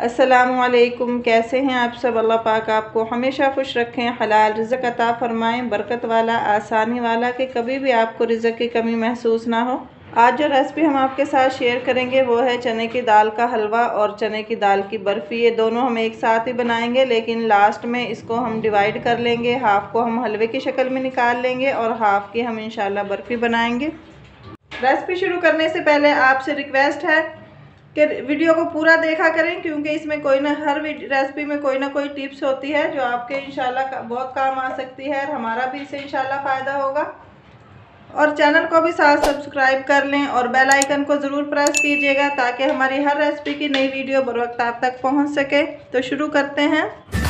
असलकुम कैसे हैं आप सब? अल्लाह पाक आपको हमेशा खुश रखें, हलाल रिज़क अता फ़रमाएँ, बरकत वाला, आसानी वाला, कि कभी भी आपको रिज़क की कमी महसूस ना हो। आज जो रेसिपी हम आपके साथ शेयर करेंगे, वो है चने की दाल का हलवा और चने की दाल की बर्फ़ी। ये दोनों हम एक साथ ही बनाएँगे, लेकिन लास्ट में इसको हम डिवाइड कर लेंगे। हाफ़ को हम हलवे की शक्ल में निकाल लेंगे और हाफ़ की हम इंशाल्लाह बर्फ़ी बनाएँगे। रेसिपी शुरू करने से पहले आपसे रिक्वेस्ट है कि वीडियो को पूरा देखा करें, क्योंकि इसमें कोई ना, हर रेसिपी में कोई ना कोई टिप्स होती है, जो आपके इंशाल्लाह बहुत काम आ सकती है, और हमारा भी इससे इंशाल्लाह फ़ायदा होगा। और चैनल को भी साथ सब्सक्राइब कर लें, और बेल आइकन को ज़रूर प्रेस कीजिएगा, ताकि हमारी हर रेसिपी की नई वीडियो बर वक्त आप तक पहुँच सके। तो शुरू करते हैं।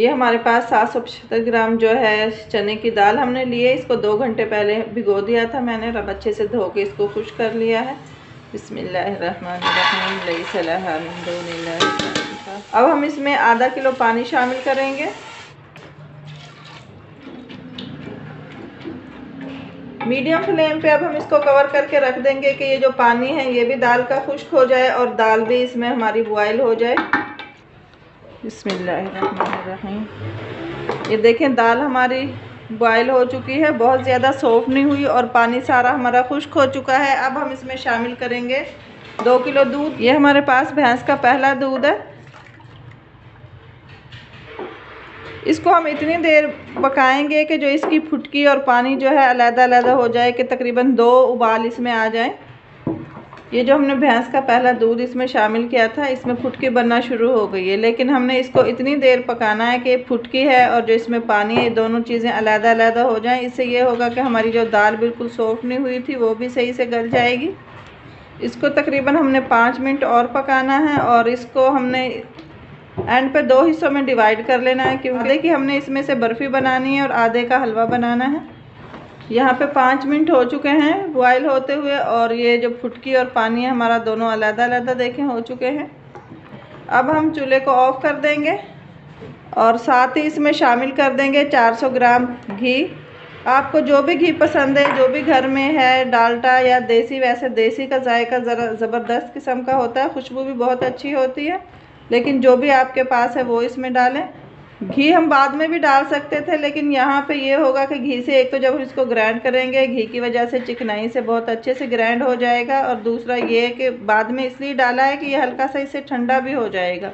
ये हमारे पास सात सौ पचहत्तर ग्राम जो है चने की दाल हमने लिए इसको दो घंटे पहले भिगो दिया था मैंने रब अच्छे से धो के इसको खुश कर लिया है। अब हम इसमें आधा किलो पानी शामिल करेंगे। मीडियम फ्लेम पे अब हम इसको कवर करके रख देंगे कि ये जो पानी है ये भी दाल का खुश्क हो जाए और दाल भी इसमें हमारी बॉयल हो जाए। बिसमीम ये देखें, दाल हमारी बॉयल हो चुकी है। बहुत ज़्यादा सॉफ्ट नहीं हुई और पानी सारा हमारा खुश्क हो चुका है। अब हम इसमें शामिल करेंगे दो किलो दूध। ये हमारे पास भैंस का पहला दूध है। इसको हम इतनी देर पकाएँगे कि जो इसकी फुटकी और पानी जो है अलहदा अलहदा हो जाए कि तकरीबन दो उबाल इसमें आ जाए। ये जो हमने भैंस का पहला दूध इसमें शामिल किया था, इसमें फुटकी बनना शुरू हो गई है। लेकिन हमने इसको इतनी देर पकाना है कि फुटकी है और जो इसमें पानी है दोनों चीज़ें अलहदा अलहदा हो जाएँ। इससे ये होगा कि हमारी जो दाल बिल्कुल सॉफ्ट नहीं हुई थी, वो भी सही से गल जाएगी। इसको तकरीबन हमने पाँच मिनट और पकाना है और इसको हमने एंड पे दो हिस्सों में डिवाइड कर लेना है, क्योंकि हमने इसमें से बर्फ़ी बनानी है और आधे का हलवा बनाना है। यहाँ पे पाँच मिनट हो चुके हैं बॉयल होते हुए और ये जो फुटकी और पानी है हमारा दोनों अलग अलग देखें, हो चुके हैं। अब हम चूल्हे को ऑफ़ कर देंगे और साथ ही इसमें शामिल कर देंगे 400 ग्राम घी। आपको जो भी घी पसंद है, जो भी घर में है डाल्टा या देसी, वैसे देसी का जायका ज़रा ज़बरदस्त किस्म का होता है, खुशबू भी बहुत अच्छी होती है, लेकिन जो भी आपके पास है वो इसमें डालें। घी हम बाद में भी डाल सकते थे, लेकिन यहाँ पे ये होगा कि घी से एक तो जब हम इसको ग्राइंड करेंगे, घी की वजह से चिकनाई से बहुत अच्छे से ग्राइंड हो जाएगा, और दूसरा ये है कि बाद में इसलिए डाला है कि ये हल्का सा इससे ठंडा भी हो जाएगा।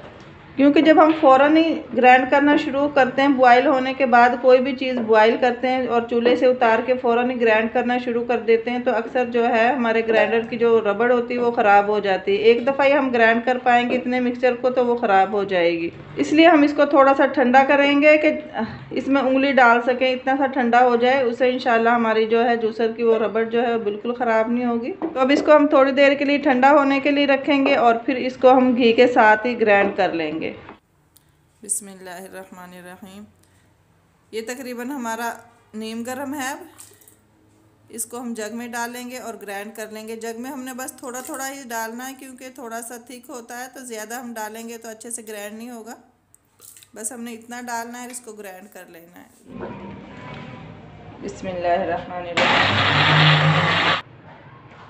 क्योंकि जब हम फ़ौर ही ग्राइंड करना शुरू करते हैं बॉयल होने के बाद कोई भी चीज़ बॉयल करते हैं और चूल्हे से उतार के फ़ौर ही ग्राइंड करना शुरू कर देते हैं तो अक्सर जो है हमारे ग्राइंडर की जो रबड़ होती है, वो ख़राब हो जाती है। एक दफ़ा ही हम ग्राइंड कर पाएँगे इतने मिक्सचर को तो वो ख़राब हो जाएगी। इसलिए हम इसको थोड़ा सा ठंडा करेंगे कि इसमें उंगली डाल सकें, इतना सा ठंडा हो जाए, उससे इन हमारी जो है जूसर की वो रबड़ जो है बिल्कुल ख़राब नहीं होगी। तो अब इसको हम थोड़ी देर के लिए ठंडा होने के लिए रखेंगे और फिर इसको हम घी के साथ ही ग्राइंड कर लेंगे। बिसमीम ये तकरीबन हमारा नीम गर्म है अब। इसको हम जग में डालेंगे और ग्राइंड कर लेंगे। जग में हमने बस थोड़ा थोड़ा ही डालना है क्योंकि थोड़ा सा थिक होता है तो ज़्यादा हम डालेंगे तो अच्छे से ग्राइंड नहीं होगा। बस हमने इतना डालना है, इसको ग्राइंड कर लेना है। बिस्मिल्लाह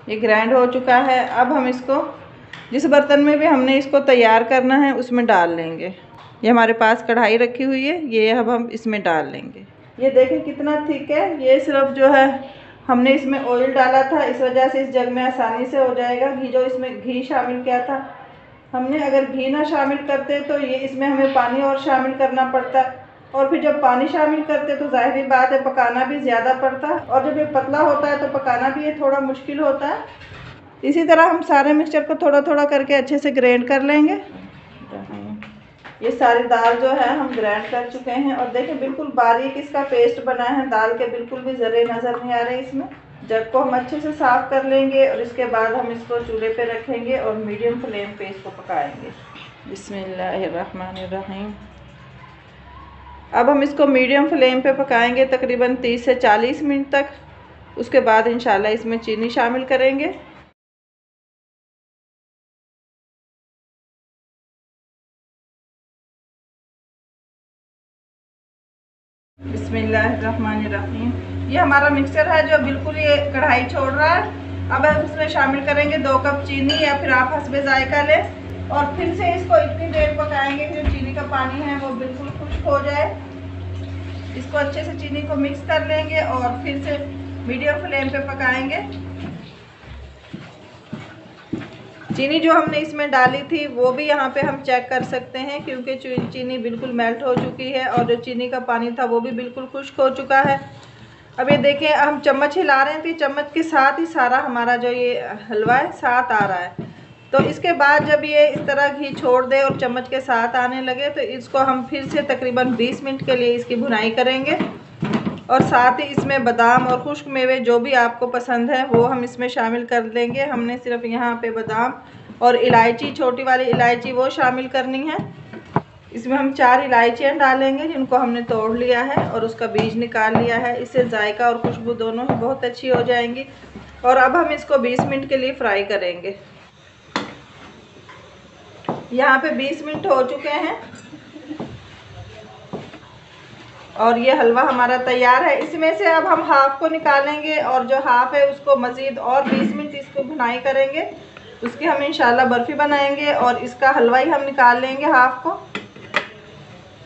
ये ग्राइंड हो चुका है। अब हम इसको, जिस बर्तन में भी हमने इसको तैयार करना है, उसमें डाल लेंगे। ये हमारे पास कढ़ाई रखी हुई है, ये अब हम इसमें डाल लेंगे। ये देखें कितना थिक है, ये सिर्फ़ जो है, हमने इसमें ऑयल डाला था, इस वजह से इस जग में आसानी से हो जाएगा। घी जो इसमें घी शामिल किया था, हमने अगर घी ना शामिल करते तो ये इसमें हमें पानी और शामिल करना पड़ता। और फिर जब पानी शामिल करते तो ज़ाहिर बात है, पकाना भी ज़्यादा पड़ता। और जब ये पतला होता है तो पकाना भी ये थोड़ा मुश्किल होता है। इसी तरह हम सारे मिक्सचर को थोड़ा थोड़ा करके अच्छे से ग्रेंड कर लेंगे। ये सारी दाल जो है हम ग्राइंड कर चुके हैं और देखें बिल्कुल बारीक इसका पेस्ट बना है। दाल के बिल्कुल भी ज़रे नज़र नहीं आ रहे इसमें। जब को हम अच्छे से साफ़ कर लेंगे और इसके बाद हम इसको चूल्हे पे रखेंगे और मीडियम फ्लेम पे इसको पकाएँगे। बिसमीम अब हम इसको मीडियम फ्लेम पे पकाएँगे तकरीबन 30 से 40 मिनट तक। उसके बाद इंशाल्लाह इसमें चीनी शामिल करेंगे। बिस्मिल्लाहिर्रहमानिर्रहीम ये हमारा मिक्सर है जो बिल्कुल ये कढ़ाई छोड़ रहा है। अब हम इसमें शामिल करेंगे दो कप चीनी या फिर आप हंसबे जायका लें। और फिर से इसको इतनी देर पकाएँगे कि जो चीनी का पानी है वो बिल्कुल खुश्क हो जाए। इसको अच्छे से चीनी को मिक्स कर लेंगे और फिर से मीडियम फ्लेम पे पकाएँगे। चीनी जो हमने इसमें डाली थी, वो भी यहाँ पे हम चेक कर सकते हैं, क्योंकि चीनी बिल्कुल मेल्ट हो चुकी है और जो चीनी का पानी था, वो भी बिल्कुल खुश्क हो चुका है। अब ये देखें, हम चम्मच हिला रहे थे, चम्मच के साथ ही सारा हमारा जो ये हलवा है, साथ आ रहा है। तो इसके बाद जब ये इस तरह घी छोड़ दे और चम्मच के साथ आने लगे तो इसको हम फिर से तकरीबन 20 मिनट के लिए इसकी भुनाई करेंगे। और साथ ही इसमें बादाम और खुश्क मेवे जो भी आपको पसंद है, वो हम इसमें शामिल कर देंगे। हमने सिर्फ़ यहाँ पे बादाम और इलायची, छोटी वाली इलायची वो शामिल करनी है। इसमें हम चार इलायचियाँ डालेंगे, जिनको हमने तोड़ लिया है और उसका बीज निकाल लिया है। इससे जायका और खुशबू दोनों ही बहुत अच्छी हो जाएँगी और अब हम इसको 20 मिनट के लिए फ्राई करेंगे। यहाँ पे 20 मिनट हो चुके हैं। और ये हलवा हमारा तैयार है। इसमें से अब हम हाफ़ को निकालेंगे और जो हाफ़ है उसको मज़ीद और 20 मिनट इसको भुनाई करेंगे। उसकी हम इंशाल्लाह बर्फ़ी बनाएँगे और इसका हलवा ही हम निकाल लेंगे हाफ़ को।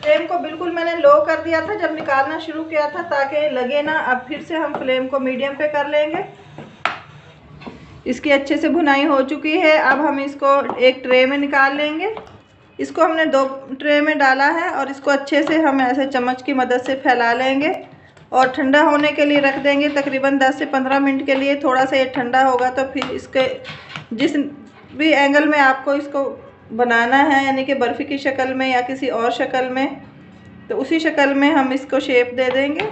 फ्लेम को बिल्कुल मैंने लो कर दिया था, जब निकालना शुरू किया था, ताकि लगे ना, अब फिर से हम फ्लेम को मीडियम पे कर लेंगे। इसकी अच्छे से भुनाई हो चुकी है। अब हम इसको एक ट्रे में निकाल लेंगे। इसको हमने दो ट्रे में डाला है और इसको अच्छे से हम ऐसे चम्मच की मदद से फैला लेंगे और ठंडा होने के लिए रख देंगे तकरीबन 10 से 15 मिनट के लिए। थोड़ा सा ये ठंडा होगा तो फिर इसके जिस भी एंगल में आपको इसको बनाना है, यानी कि बर्फ़ी की शक्ल में या किसी और शक्ल में तो उसी शक्ल में हम इसको शेप दे देंगे।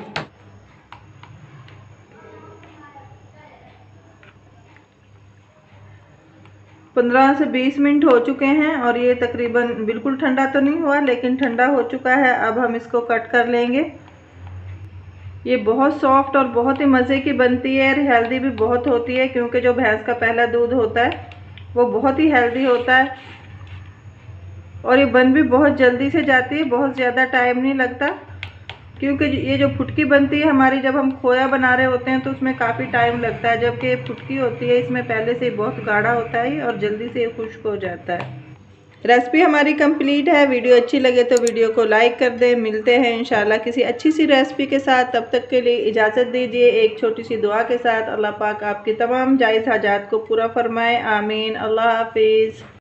पंद्रह से बीस मिनट हो चुके हैं और ये तकरीबन बिल्कुल ठंडा तो नहीं हुआ, लेकिन ठंडा हो चुका है। अब हम इसको कट कर लेंगे। ये बहुत सॉफ्ट और बहुत ही मज़े की बनती है और हेल्दी भी बहुत होती है, क्योंकि जो भैंस का पहला दूध होता है, वो बहुत ही हेल्दी होता है। और ये बन भी बहुत जल्दी से जाती है, बहुत ज़्यादा टाइम नहीं लगता। क्योंकि ये जो फुटकी बनती है हमारी, जब हम खोया बना रहे होते हैं तो उसमें काफ़ी टाइम लगता है। जबकि फुटकी होती है, इसमें पहले से बहुत गाढ़ा होता है और जल्दी से ये खुश्क हो जाता है। रेसिपी हमारी कंप्लीट है। वीडियो अच्छी लगे तो वीडियो को लाइक कर दें। मिलते हैं इंशाल्लाह किसी अच्छी सी रेसिपी के साथ। तब तक के लिए इजाज़त दीजिए, एक छोटी सी दुआ के साथ। अल्लाह पाक आपकी तमाम जायज़ हाजात को पूरा फरमाए। आमीन। अल्लाह हाफिज़।